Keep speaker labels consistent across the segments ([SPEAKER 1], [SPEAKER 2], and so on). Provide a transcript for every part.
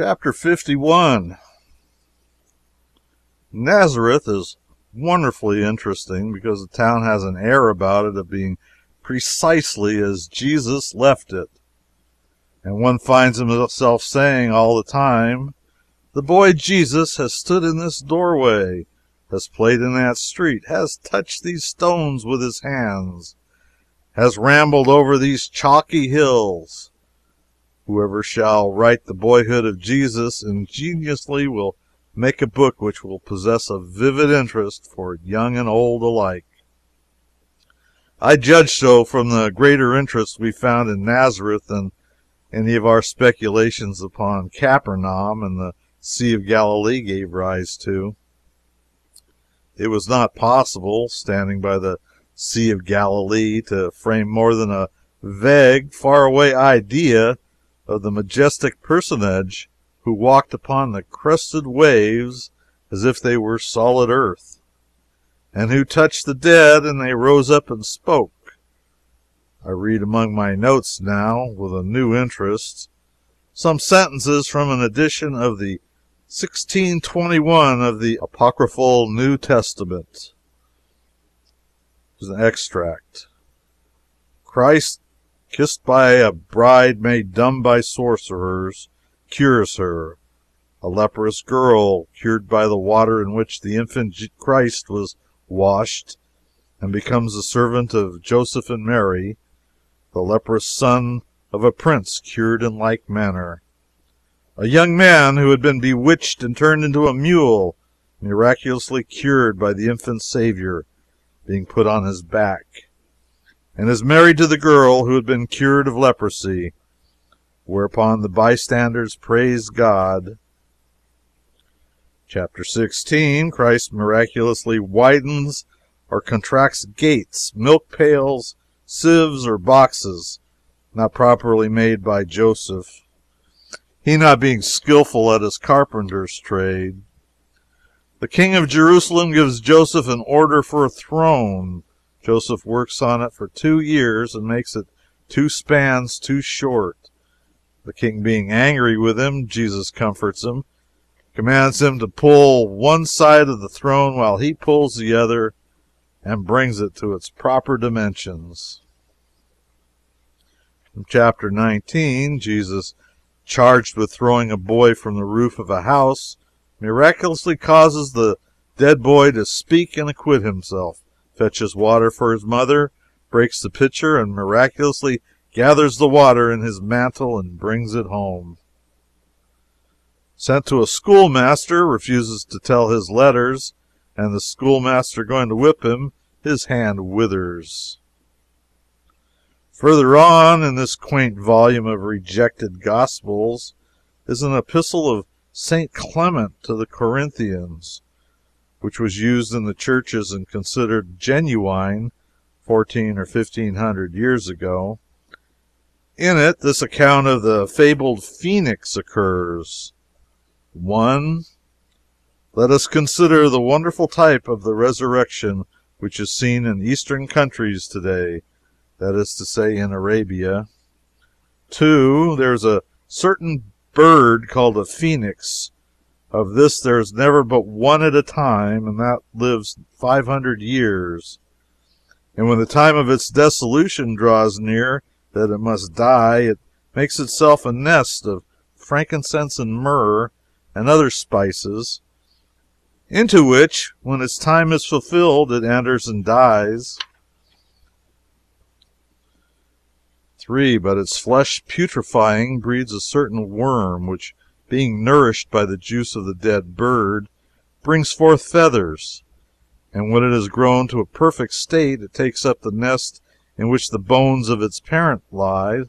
[SPEAKER 1] Chapter 51 Nazareth is wonderfully interesting because the town has an air about it of being precisely as Jesus left it, and one finds himself saying all the time, "The boy Jesus has stood in this doorway, has played in that street, has touched these stones with his hands, has rambled over these chalky hills." Whoever shall write the boyhood of Jesus ingeniously will make a book which will possess a vivid interest for young and old alike. I judge so from the greater interest we found in Nazareth than any of our speculations upon Capernaum and the Sea of Galilee gave rise to. It was not possible, standing by the Sea of Galilee, to frame more than a vague, far away idea of the majestic personage who walked upon the crested waves as if they were solid earth, and who touched the dead and they rose up and spoke. I read among my notes now, with a new interest, some sentences from an edition of the 1621 of the Apocryphal New Testament. Is an extract. Christ kissed by a bride made dumb by sorcerers, cures her. A leprous girl, cured by the water in which the infant Christ was washed, and becomes the servant of Joseph and Mary. The leprous son of a prince cured in like manner. A young man who had been bewitched and turned into a mule, miraculously cured by the infant Saviour being put on his back and is married to the girl who had been cured of leprosy, whereupon the bystanders praise God. Chapter 16 Christ miraculously widens or contracts gates, milk pails, sieves, or boxes not properly made by Joseph, he not being skillful at his carpenter's trade. The King of Jerusalem gives Joseph an order for a throne Joseph works on it for two years and makes it two spans too short. The King being angry with him, Jesus comforts him, commands him to pull one side of the throne while he pulls the other, and brings it to its proper dimensions. In chapter 19, Jesus, charged with throwing a boy from the roof of a house, miraculously causes the dead boy to speak and acquit himself fetches water for his mother, breaks the pitcher, and miraculously gathers the water in his mantle and brings it home. Sent to a schoolmaster, refuses to tell his letters, and the schoolmaster going to whip him, his hand withers. Further on in this quaint volume of rejected gospels is an epistle of St. Clement to the Corinthians which was used in the churches and considered genuine fourteen or fifteen hundred years ago. In it, this account of the fabled phoenix occurs: 1. Let us consider the wonderful type of the resurrection which is seen in Eastern countries to day that is to say, in Arabia. 2. There is a certain bird called a phoenix of this there is never but one at a time, and that lives five hundred years. And when the time of its dissolution draws near that it must die, it makes itself a nest of frankincense and myrrh and other spices, into which, when its time is fulfilled, it enters and dies. 3. But its flesh putrefying breeds a certain worm, which being nourished by the juice of the dead bird, brings forth feathers, and when it has grown to a perfect state it takes up the nest in which the bones of its parent lie,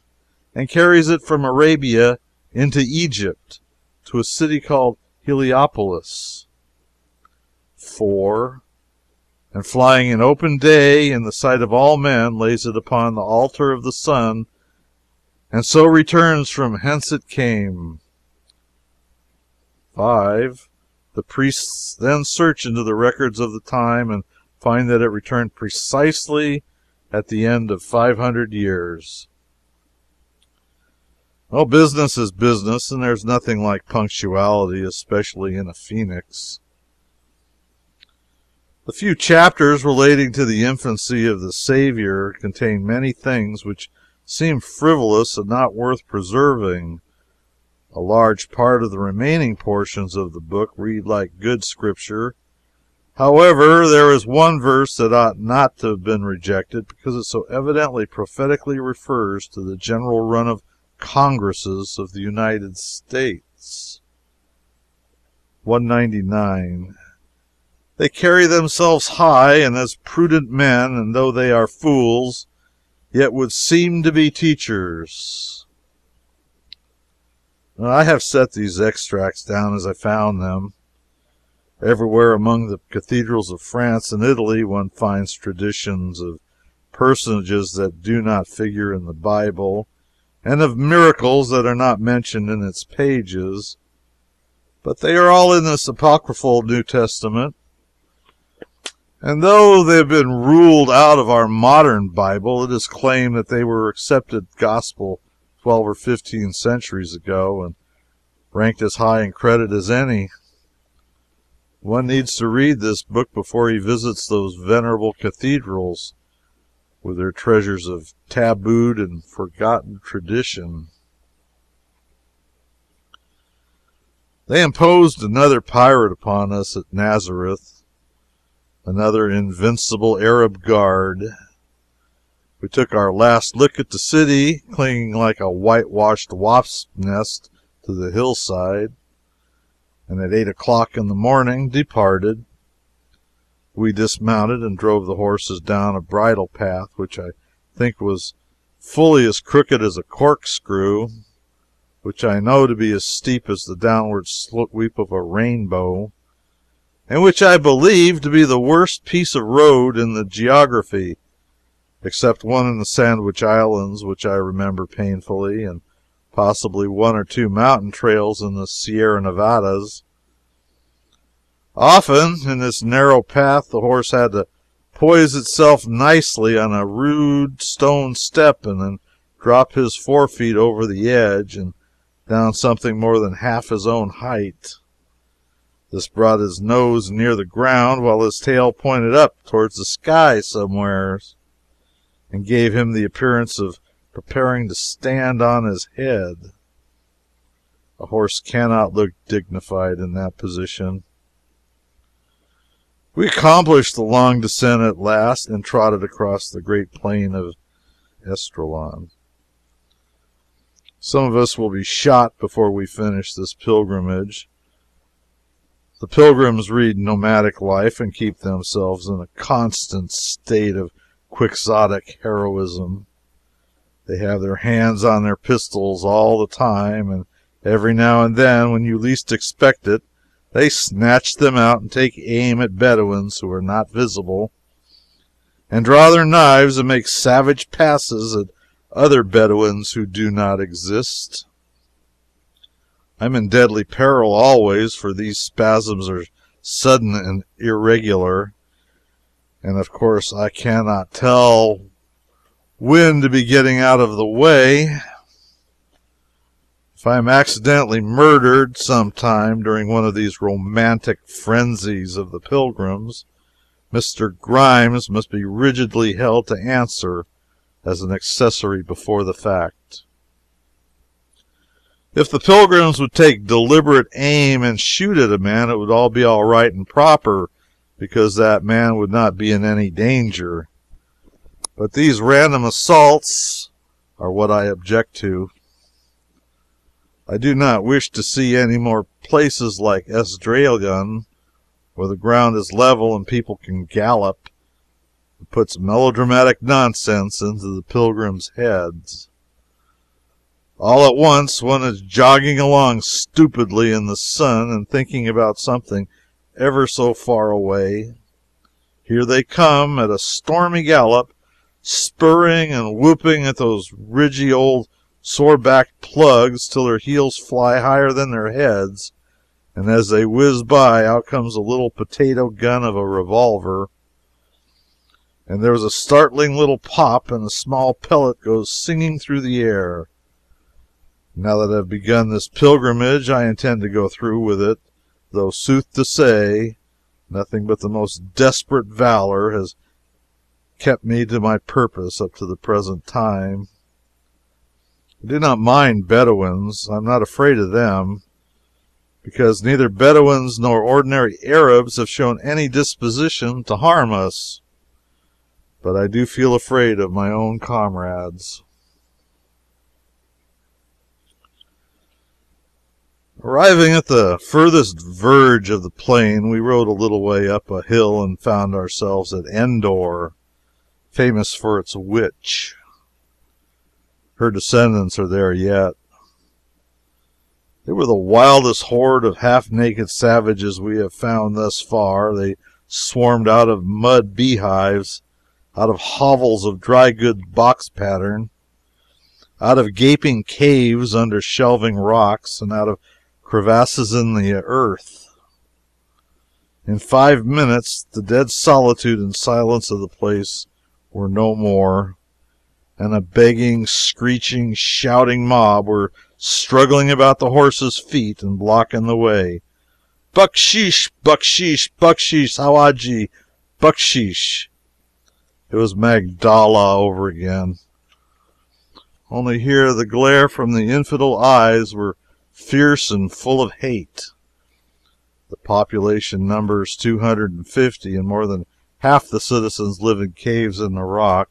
[SPEAKER 1] and carries it from Arabia into Egypt, to a city called Heliopolis. 4. And flying in open day, in the sight of all men, lays it upon the altar of the sun, and so returns from whence it came. 5. The priests then search into the records of the time and find that it returned precisely at the end of five hundred years. Well, business is business, and there's nothing like punctuality, especially in a phoenix. The few chapters relating to the infancy of the Saviour contain many things which seem frivolous and not worth preserving. A large part of the remaining portions of the book read like good Scripture. However, there is one verse that ought not to have been rejected, because it so evidently prophetically refers to the general run of Congresses of the United States. 199. They carry themselves high and as prudent men, and though they are fools, yet would seem to be teachers. I have set these extracts down as I found them. Everywhere among the cathedrals of France and Italy one finds traditions of personages that do not figure in the Bible, and of miracles that are not mentioned in its pages, but they are all in this apocryphal New Testament, and though they have been ruled out of our modern Bible, it is claimed that they were accepted gospel twelve or fifteen centuries ago, and ranked as high in credit as any. One needs to read this book before he visits those venerable cathedrals with their treasures of tabooed and forgotten tradition. They imposed another pirate upon us at Nazareth another invincible Arab guard. We took our last look at the city, clinging like a whitewashed wasp's nest to the hillside, and at eight o'clock in the morning departed. We dismounted and drove the horses down a bridle path which I think was fully as crooked as a corkscrew, which I know to be as steep as the downward sweep of a rainbow and which I believe to be the worst piece of road in the geography, except one in the Sandwich Islands, which I remember painfully, and possibly one or two mountain trails in the Sierra Nevadas. Often, in this narrow path, the horse had to poise itself nicely on a rude stone step and then drop his forefeet over the edge and down something more than half his own height. This brought his nose near the ground, while his tail pointed up towards the sky somewheres, and gave him the appearance of preparing to stand on his head. A horse cannot look dignified in that position. We accomplished the long descent at last, and trotted across the great plain of Esdraelon. Some of us will be shot before we finish this pilgrimage. The pilgrims lead nomadic life and keep themselves in a constant state of quixotic heroism. They have their hands on their pistols all the time, and every now and then, when you least expect it, they snatch them out and take aim at Bedouins who are not visible, and draw their knives and make savage passes at other Bedouins who do not exist. I am in deadly peril always, for these spasms are sudden and irregular, and of course I cannot tell when to be getting out of the way. If I am accidentally murdered some time during one of these romantic frenzies of the pilgrims, Mr. Grimes must be rigidly held to answer as an accessory before the fact. If the pilgrims would take deliberate aim and shoot at a man, it would all be all right and proper, because that man would not be in any danger. But these random assaults are what I object to. I do not wish to see any more places like Esdraelon, where the ground is level and people can gallop. It puts melodramatic nonsense into the pilgrims' heads. All at once one is jogging along stupidly in the sun and thinking about something ever so far away. Here they come, at a stormy gallop, spurring and whooping at those ridgy old sore backed plugs till their heels fly higher than their heads, and as they whiz by, out comes a little potato gun of a revolver, and there is a startling little pop, and a small pellet goes singing through the air. Now that I have begun this pilgrimage, I intend to go through with it, though, sooth to say, nothing but the most desperate valor has kept me to my purpose up to the present time. I do not mind Bedouins. I am not afraid of them, because neither Bedouins nor ordinary Arabs have shown any disposition to harm us, but I do feel afraid of my own comrades. Arriving at the furthest verge of the plain, we rode a little way up a hill and found ourselves at Endor, famous for its witch. Her descendants are there yet. They were the wildest horde of half naked savages we have found thus far. They swarmed out of mud beehives, out of hovels of dry goods box pattern, out of gaping caves under shelving rocks, and out of crevasses in the earth. In five minutes the dead solitude and silence of the place were no more, and a begging, screeching, shouting mob were struggling about the horses' feet and blocking the way. Bucksheesh! Bucksheesh! Bucksheesh! Howadji! Bucksheesh! It was Magdala over again. Only here the glare from the infidel eyes were fierce and full of hate. The population numbers two hundred and fifty, and more than half the citizens live in caves in the rock.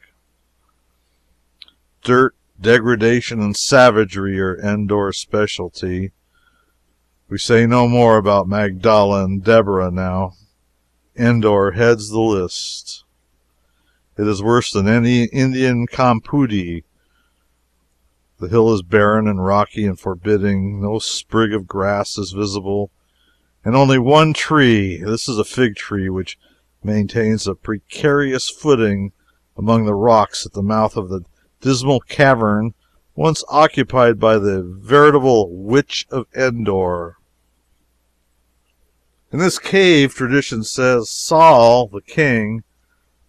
[SPEAKER 1] Dirt, degradation, and savagery are Endor's specialty. We say no more about Magdala and Deborah now. Endor heads the list. It is worse than any Indian campoodie the hill is barren and rocky and forbidding. No sprig of grass is visible, and only one tree this is a fig tree which maintains a precarious footing among the rocks at the mouth of the dismal cavern once occupied by the veritable Witch of Endor. In this cave, tradition says, Saul, the king,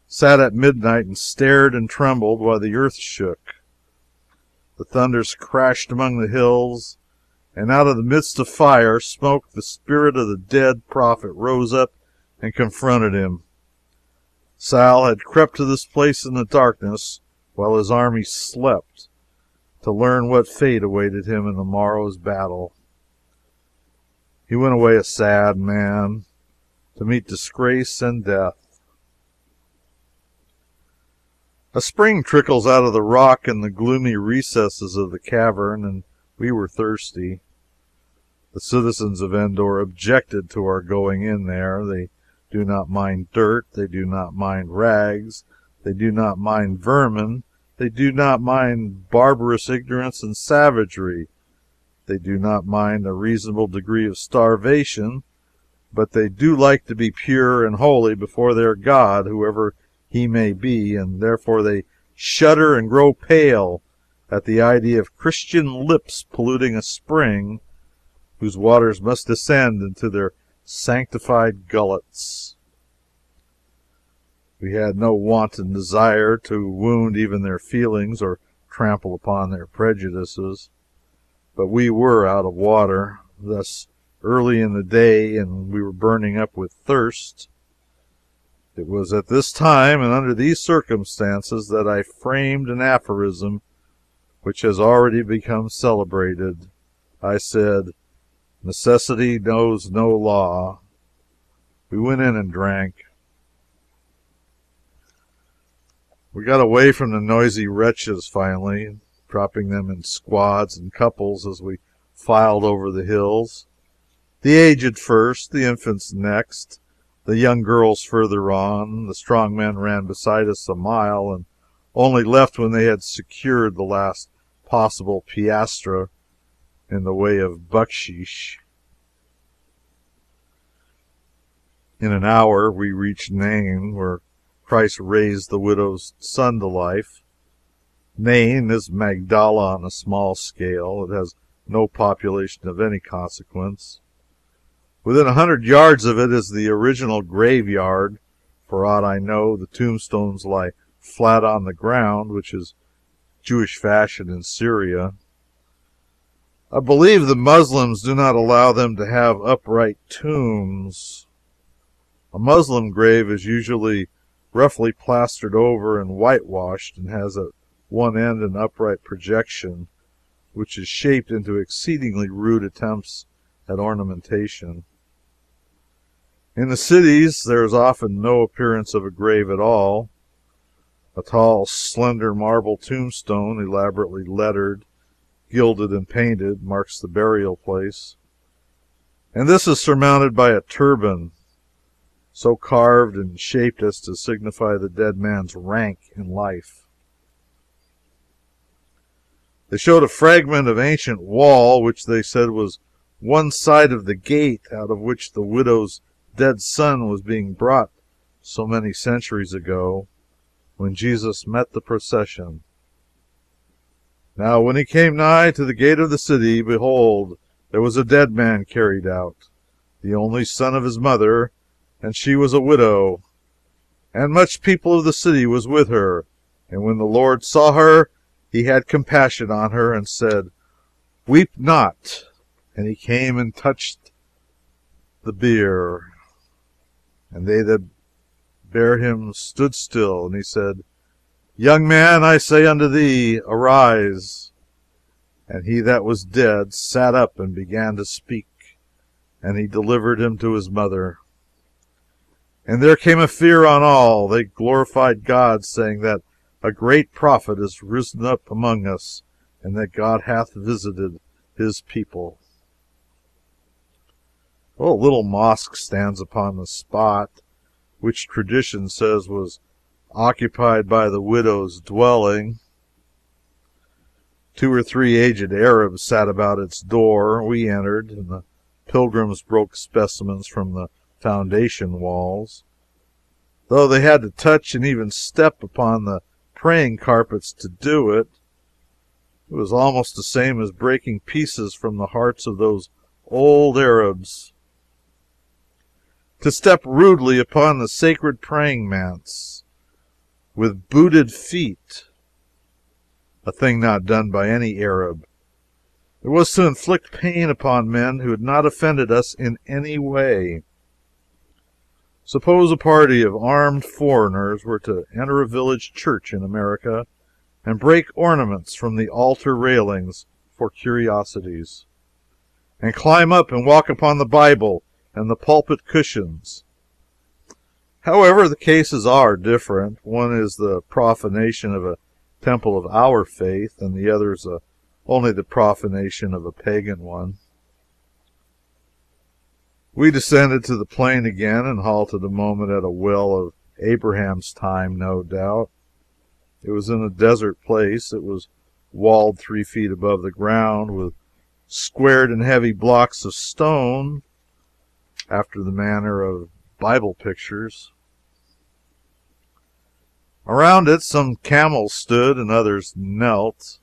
[SPEAKER 1] sat at midnight and stared and trembled while the earth shook. The thunders crashed among the hills, and out of the midst of fire, smoke, the spirit of the dead prophet rose up and confronted him. Saul had crept to this place in the darkness, while his army slept, to learn what fate awaited him in the morrow's battle. He went away a sad man, to meet disgrace and death. A spring trickles out of the rock in the gloomy recesses of the cavern, and we were thirsty. The citizens of Endor objected to our going in there. They do not mind dirt, they do not mind rags, they do not mind vermin, they do not mind barbarous ignorance and savagery, they do not mind a reasonable degree of starvation, but they do like to be pure and holy before their God, whoever he may be, and therefore they shudder and grow pale at the idea of Christian lips polluting a spring whose waters must descend into their sanctified gullets. We had no wanton desire to wound even their feelings or trample upon their prejudices, but we were out of water, thus early in the day, and we were burning up with thirst. It was at this time and under these circumstances that I framed an aphorism which has already become celebrated. I said, Necessity knows no law. We went in and drank. We got away from the noisy wretches finally, dropping them in squads and couples as we filed over the hills the aged first, the infants next, the young girls further on. The strong men ran beside us a mile, and only left when they had secured the last possible piastre in the way of bucksheesh. In an hour we reached Nain, where Christ raised the widow's son to life. Nain is Magdala on a small scale. It has no population of any consequence. Within a hundred yards of it is the original graveyard. For aught I know, the tombstones lie flat on the ground, which is Jewish fashion in Syria. I believe the Moslems do not allow them to have upright tombs. A Moslem grave is usually roughly plastered over and whitewashed, and has at one end an upright projection which is shaped into exceedingly rude attempts at ornamentation. In the cities there is often no appearance of a grave at all. A tall, slender marble tombstone, elaborately lettered, gilded and painted, marks the burial place, and this is surmounted by a turban, so carved and shaped as to signify the dead man's rank in life. They showed a fragment of ancient wall which they said was one side of the gate out of which the widow's dead son was being brought so many centuries ago, when Jesus met the procession. Now when he came nigh to the gate of the city, behold, there was a dead man carried out, the only son of his mother, and she was a widow. And much people of the city was with her. And when the Lord saw her, he had compassion on her, and said, Weep not. And he came and touched the bier, and they that bare him stood still. And he said, Young man, I say unto thee, arise. And he that was dead sat up and began to speak, and he delivered him to his mother. And there came a fear on all. They glorified God, saying that a great prophet is risen up among us, and that God hath visited his people. A little mosque stands upon the spot, which tradition says was occupied by the widow's dwelling. Two or three aged Arabs sat about its door. We entered, and the pilgrims broke specimens from the foundation walls. Though they had to touch and even step upon the praying carpets to do it. It was almost the same as breaking pieces from the hearts of those old Arabs. To step rudely upon the sacred praying mats with booted feet, a thing not done by any Arab. It was to inflict pain upon men who had not offended us in any way. Suppose a party of armed foreigners were to enter a village church in America and break ornaments from the altar railings for curiosities, and climb up and walk upon the Bible and the pulpit cushions. However, the cases are different. One is the profanation of a temple of our faith, and the other is only the profanation of a pagan one. We descended to the plain again and halted a moment at a well of Abraham's time, no doubt. It was in a desert place. It was walled three feet above the ground with squared and heavy blocks of stone, after the manner of Bible pictures. Around it some camels stood and others knelt.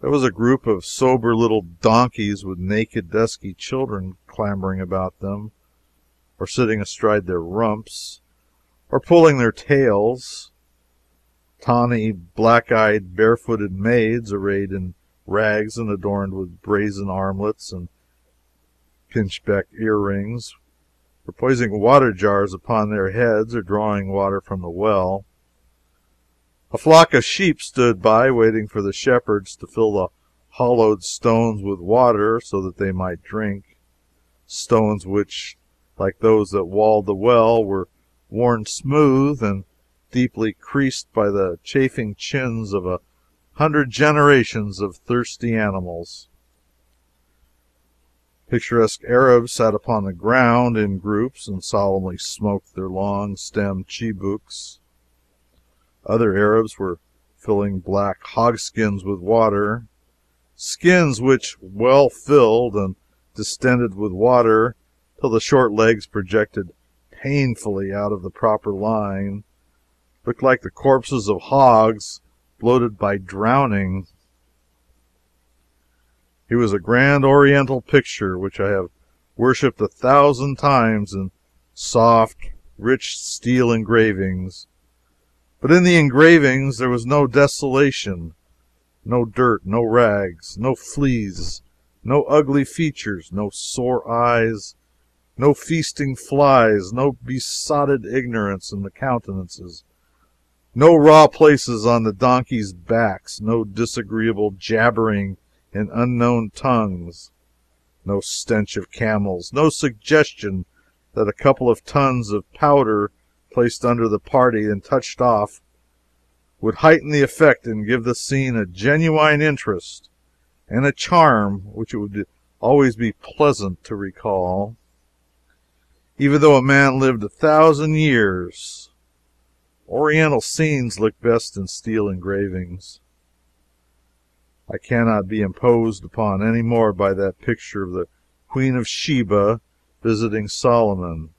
[SPEAKER 1] There was a group of sober little donkeys with naked, dusky children clambering about them, or sitting astride their rumps, or pulling their tails. Tawny, black eyed, barefooted maids, arrayed in rags and adorned with brazen armlets and pinchbeck earrings, were poising water jars upon their heads or drawing water from the well. A flock of sheep stood by, waiting for the shepherds to fill the hollowed stones with water so that they might drink stones which, like those that walled the well, were worn smooth and deeply creased by the chafing chins of a hundred generations of thirsty animals. Picturesque Arabs sat upon the ground in groups and solemnly smoked their long stemmed chibouks. Other Arabs were filling black hogskins with water skins which, well filled and distended with water till the short legs projected painfully out of the proper line, looked like the corpses of hogs bloated by drowning. It was a grand Oriental picture which I have worshiped a thousand times in soft, rich steel engravings. But in the engravings there was no desolation, no dirt, no rags, no fleas, no ugly features, no sore eyes, no feasting flies, no besotted ignorance in the countenances, no raw places on the donkeys' backs, no disagreeable jabbering in unknown tongues, no stench of camels, no suggestion that a couple of tons of powder placed under the party and touched off would heighten the effect and give the scene a genuine interest and a charm which it would always be pleasant to recall, even though a man lived a thousand years. Oriental scenes look best in steel engravings. I cannot be imposed upon any more by that picture of the Queen of Sheba visiting Solomon.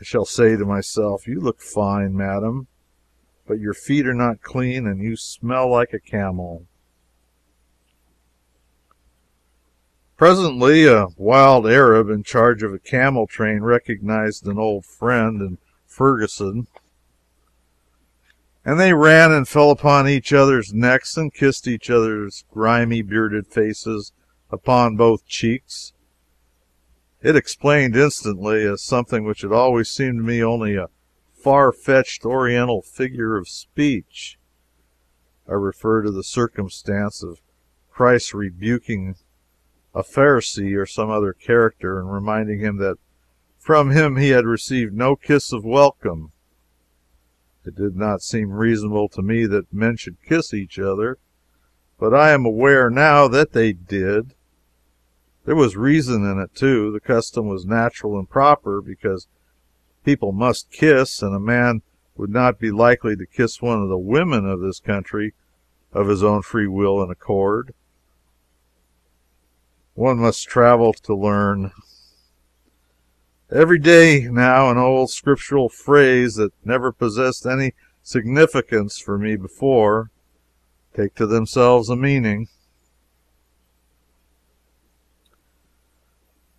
[SPEAKER 1] I shall say to myself, You look fine, madam, but your feet are not clean and you smell like a camel. Presently a wild Arab in charge of a camel train recognized an old friend in Ferguson, and they ran and fell upon each other's necks and kissed each other's grimy, bearded faces upon both cheeks. It explained instantly, as something which had always seemed to me only a far fetched Oriental figure of speech. I refer to the circumstance of Christ rebuking a Pharisee or some other character, and reminding him that from him he had received no kiss of welcome. It did not seem reasonable to me that men should kiss each other, but I am aware now that they did. There was reason in it, too. The custom was natural and proper, because people must kiss, and a man would not be likely to kiss one of the women of this country of his own free will and accord. One must travel to learn. Every day, now, an old scriptural phrase that never possessed any significance for me before, take to themselves a meaning.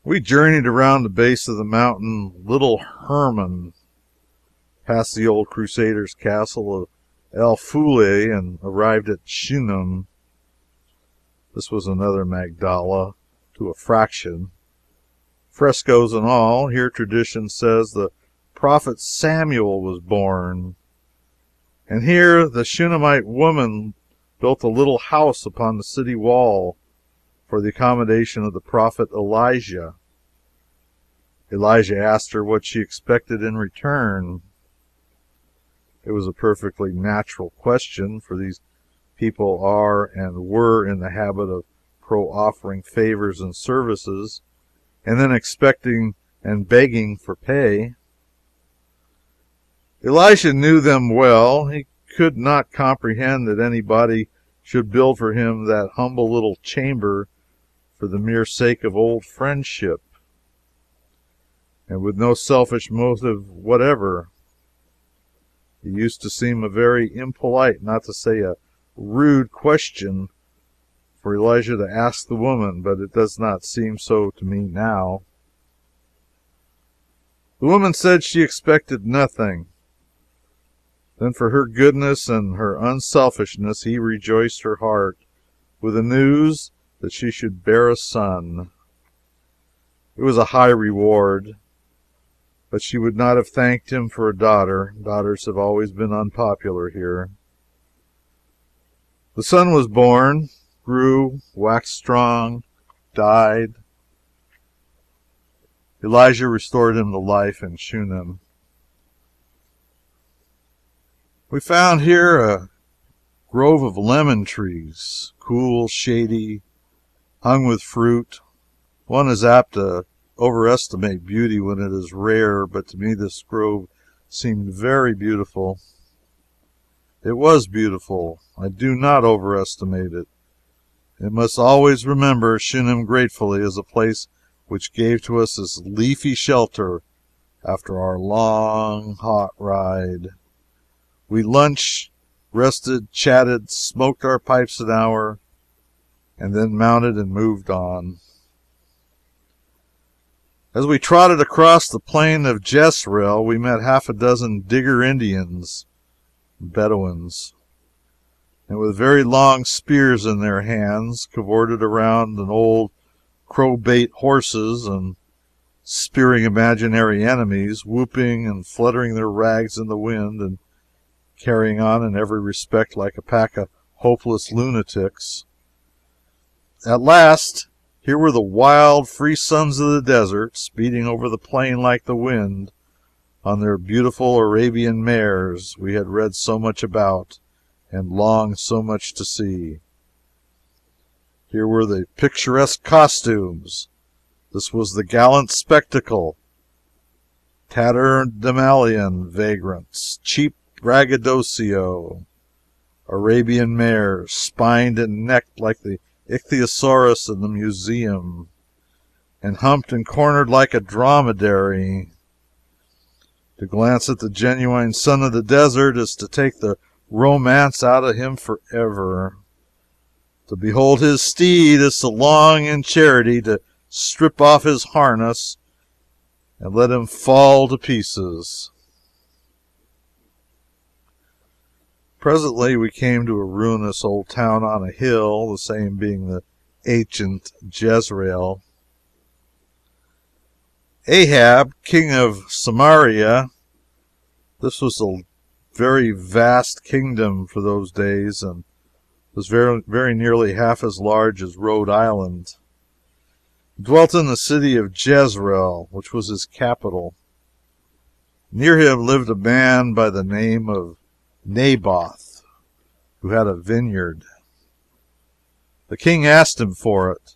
[SPEAKER 1] We journeyed around the base of the mountain Little Hermon, passed the old Crusaders' castle of El Fouleh, and arrived at Shunem. This was another Magdala, to a fraction. Frescoes and all. Here tradition says the prophet Samuel was born. And here the Shunammite woman built a little house upon the city wall for the accommodation of the prophet Elijah. Elijah asked her what she expected in return. It was a perfectly natural question, for these people are and were in the habit of pro offering favors and services, and then expecting and begging for pay. Elisha knew them well. He could not comprehend that anybody should build for him that humble little chamber for the mere sake of old friendship, and with no selfish motive whatever. It used to seem a very impolite, not to say a rude, question for Elisha to ask the woman, but it does not seem so to me now. The woman said she expected nothing. Then for her goodness and her unselfishness he rejoiced her heart with the news that she should bear a son. It was a high reward, but she would not have thanked him for a daughter. Daughters have always been unpopular here. The son was born, grew, waxed strong, died. Elijah restored him to life in Shunem. We found here a grove of lemon trees, cool, shady, hung with fruit. One is apt to overestimate beauty when it is rare, but to me this grove seemed very beautiful. It was beautiful. I do not overestimate it. It must always remember Shunem gratefully as a place which gave to us this leafy shelter after our long, hot ride. We lunched, rested, chatted, smoked our pipes an hour, and then mounted and moved on. As we trotted across the plain of Jezreel, we met half a dozen Digger Indians (Bedouins). And with very long spears in their hands, cavorted around an old crow bait horses, and spearing imaginary enemies, whooping and fluttering their rags in the wind, and carrying on in every respect like a pack of hopeless lunatics. At last, here were the wild, free sons of the desert, speeding over the plain like the wind, on their beautiful Arabian mares we had read so much about and longed so much to see. Here were the picturesque costumes. This was the gallant spectacle. Tatterdemalion vagrants, cheap braggadocio, Arabian mares, spined and necked like the ichthyosaurus in the museum, and humped and cornered like a dromedary. To glance at the genuine son of the desert is to take the romance out of him forever. To behold his steed is to long in charity to strip off his harness and let him fall to pieces. Presently we came to a ruinous old town on a hill, the same being the ancient Jezreel. Ahab, king of Samaria, this was a very vast kingdom for those days, and was very, very nearly half as large as Rhode Island, dwelt in the city of Jezreel, which was his capital. Near him lived a man by the name of Naboth, who had a vineyard. The king asked him for it,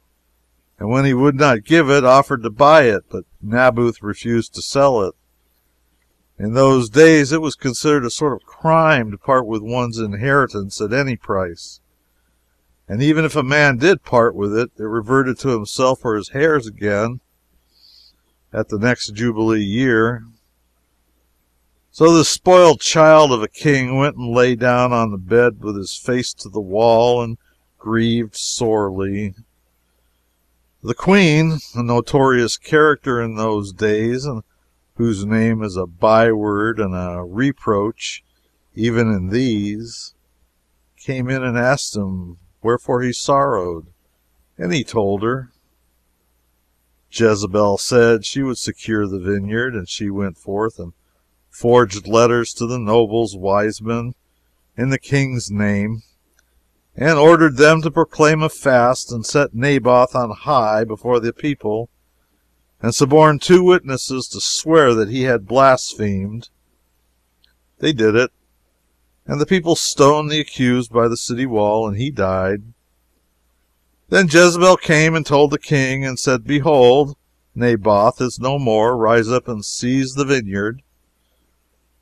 [SPEAKER 1] and when he would not give it, offered to buy it, but Naboth refused to sell it. In those days it was considered a sort of crime to part with one's inheritance at any price, and even if a man did part with it, it reverted to himself or his heirs again at the next jubilee year. So this spoiled child of a king went and lay down on the bed with his face to the wall and grieved sorely. The queen, a notorious character in those days, and whose name is a byword and a reproach even in these, came in and asked him wherefore he sorrowed, and he told her. Jezebel said she would secure the vineyard, and she went forth and forged letters to the nobles, wise men, in the king's name, and ordered them to proclaim a fast and set Naboth on high before the people and suborned two witnesses to swear that he had blasphemed. They did it, and the people stoned the accused by the city wall, and he died. Then Jezebel came and told the king, and said, Behold, Naboth is no more. Rise up and seize the vineyard.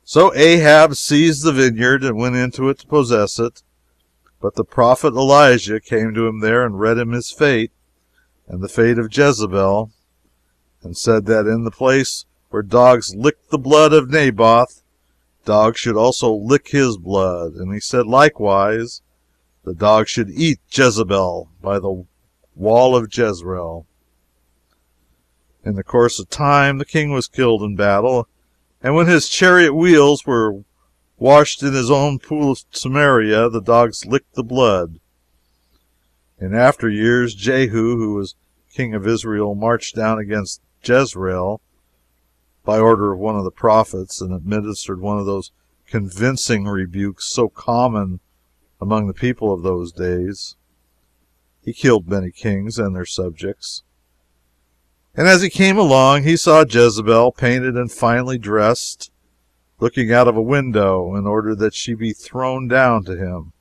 [SPEAKER 1] So Ahab seized the vineyard and went into it to possess it. But the prophet Elijah came to him there and read him his fate and the fate of Jezebel and said that in the place where dogs licked the blood of Naboth, dogs should also lick his blood. And he said likewise, the dogs should eat Jezebel by the wall of Jezreel. In the course of time, the king was killed in battle, and when his chariot wheels were washed in his own pool of Samaria, the dogs licked the blood. In after years, Jehu, who was king of Israel, marched down against Jezreel by order of one of the prophets, and administered one of those convincing rebukes so common among the people of those days. He killed many kings and their subjects. And as he came along, he saw Jezebel, painted and finely dressed, looking out of a window, and ordered that she be thrown down to him.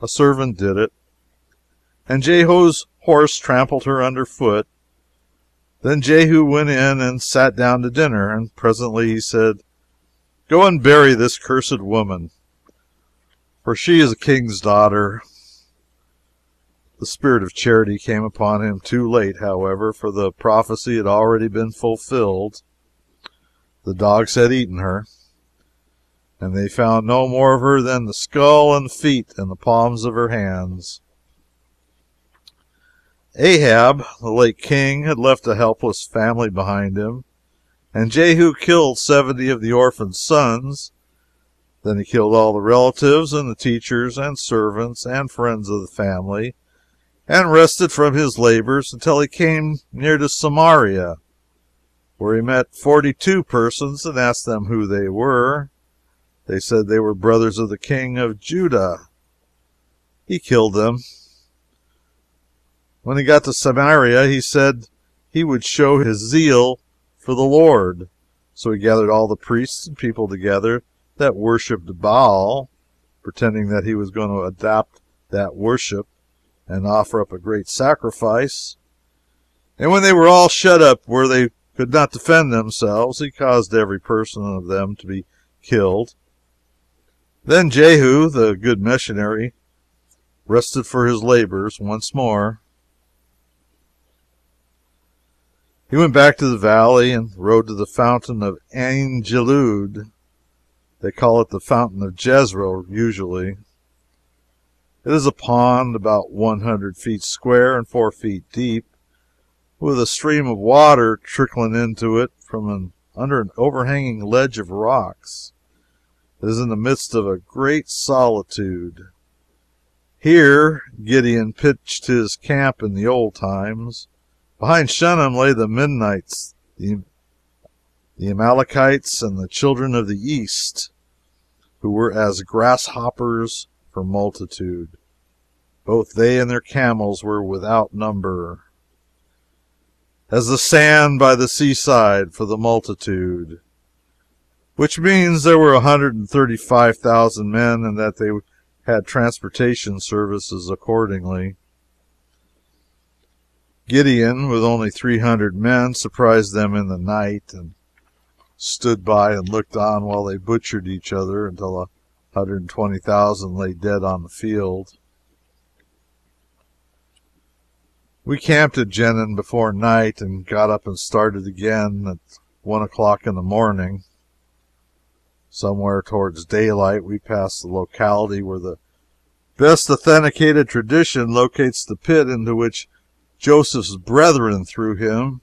[SPEAKER 1] A servant did it, and Jehu's horse trampled her under foot, then Jehu went in and sat down to dinner, and presently he said, Go and bury this cursed woman, for she is a king's daughter. The spirit of charity came upon him too late, however, for the prophecy had already been fulfilled. The dogs had eaten her, and they found no more of her than the skull and feet and the palms of her hands. Ahab, the late king, had left a helpless family behind him, and Jehu killed seventy of the orphan sons. Then he killed all the relatives, and the teachers, and servants, and friends of the family, and rested from his labors until he came near to Samaria, where he met forty two persons and asked them who they were. They said they were brothers of the king of Judah. He killed them. When he got to Samaria, he said he would show his zeal for the Lord. So he gathered all the priests and people together that worshipped Baal, pretending that he was going to adopt that worship and offer up a great sacrifice. And when they were all shut up where they could not defend themselves, he caused every person of them to be killed. Then Jehu, the good missionary, rested for his labors once more. He went back to the valley and rode to the fountain of Ain Jelud. They call it the Fountain of Jezreel, usually. It is a pond about one hundred feet square and four feet deep, with a stream of water trickling into it from an, under an overhanging ledge of rocks. It is in the midst of a great solitude. Here Gideon pitched his camp in the old times. Behind Shunem lay the Midianites, the Amalekites and the children of the east, who were as grasshoppers for multitude. Both they and their camels were without number, as the sand by the seaside for the multitude, which means there were a hundred and thirty five thousand men, and that they had transportation services accordingly. Gideon, with only three hundred men, surprised them in the night, and stood by and looked on while they butchered each other until a hundred and twenty thousand lay dead on the field. We camped at Jenin before night and got up and started again at one o'clock in the morning. Somewhere towards daylight we passed the locality where the best authenticated tradition locates the pit into which Joseph's brethren threw him.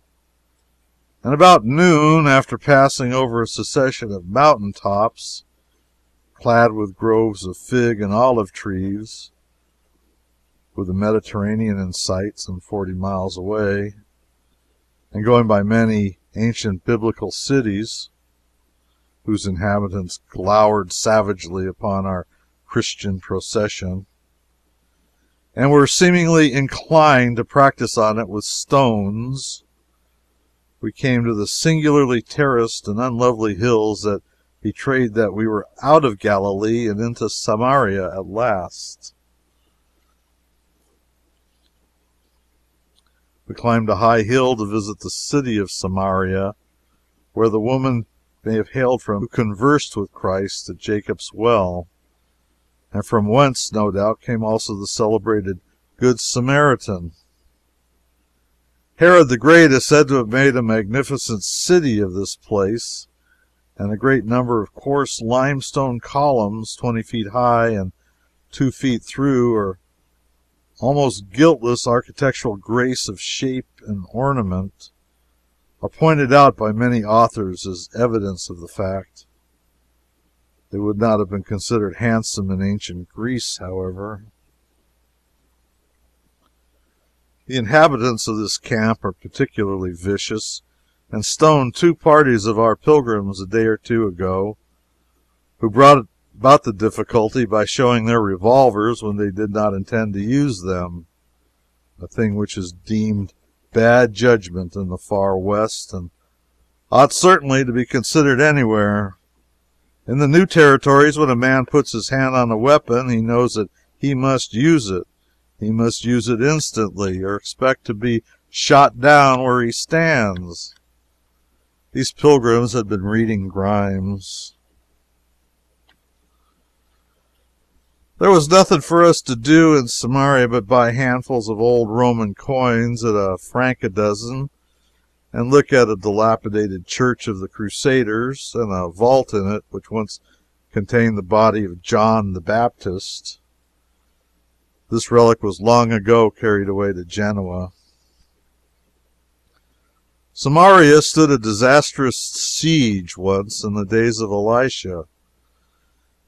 [SPEAKER 1] And about noon, after passing over a succession of mountain tops, clad with groves of fig and olive trees, with the Mediterranean in sight some forty miles away, and going by many ancient Biblical cities whose inhabitants glowered savagely upon our Christian procession, and were seemingly inclined to practice on it with stones we came to the singularly terraced and unlovely hills that betrayed that we were out of Galilee and into Samaria at last. We climbed a high hill to visit the city of Samaria, where the woman may have hailed from who conversed with Christ at Jacob's well, and from whence, no doubt, came also the celebrated Good Samaritan. Herod the Great is said to have made a magnificent city of this place, and a great number of coarse limestone columns, twenty feet high and two feet through, or almost guiltless architectural grace of shape and ornament, are pointed out by many authors as evidence of the fact. They would not have been considered handsome in ancient Greece, however. The inhabitants of this camp are particularly vicious, and stoned two parties of our pilgrims a day or two ago, who brought about the difficulty by showing their revolvers when they did not intend to use them a thing which is deemed bad judgment in the far West, and ought certainly to be considered anywhere. In the new territories, when a man puts his hand on a weapon, he knows that he must use it he must use it instantly, or expect to be shot down where he stands. These pilgrims had been reading Grimes. There was nothing for us to do in Samaria but buy handfuls of old Roman coins at a franc a dozen, and look at a dilapidated church of the Crusaders, and a vault in it which once contained the body of John the Baptist. This relic was long ago carried away to Genoa. Samaria stood a disastrous siege once, in the days of Elisha,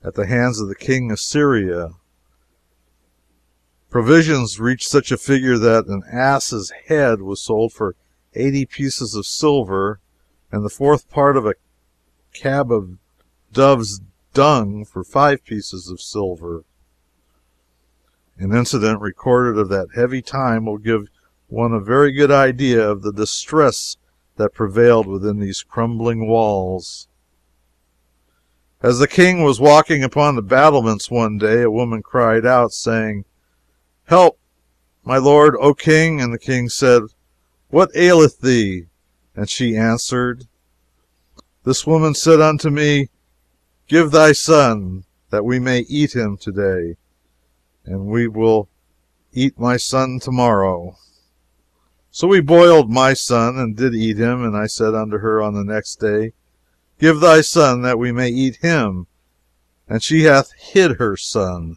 [SPEAKER 1] at the hands of the king of Syria. Provisions reached such a figure that an ass's head was sold for eighty pieces of silver, and the fourth part of a cab of dove's dung for five pieces of silver. An incident recorded of that heavy time will give one a very good idea of the distress that prevailed within these crumbling walls. As the King was walking upon the battlements one day, a woman cried out, saying, Help, my lord, O King! And the King said, What aileth thee? And she answered, This woman said unto me, Give thy son, that we may eat him to day, and we will eat my son to morrow. So we boiled my son, and did eat him. And I said unto her on the next day, Give thy son, that we may eat him. And she hath hid her son.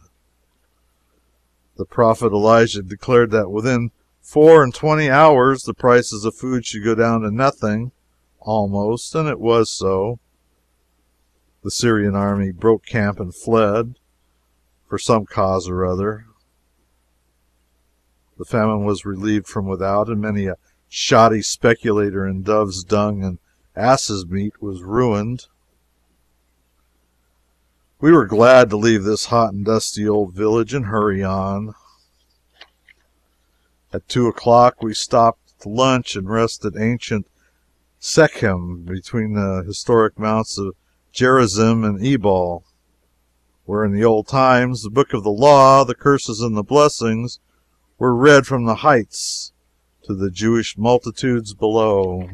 [SPEAKER 1] The prophet Elijah declared that within four and twenty hours the prices of food should go down to nothing, almost, and it was so. The Syrian army broke camp and fled, for some cause or other. The famine was relieved from without, and many a shoddy speculator in dove's dung and ass's meat was ruined. We were glad to leave this hot and dusty old village and hurry on. At two o'clock we stopped to lunch and rest at ancient Shechem, between the historic mounts of Gerizim and Ebal, where in the old times the book of the law, the curses and the blessings, were read from the heights to the Jewish multitudes below.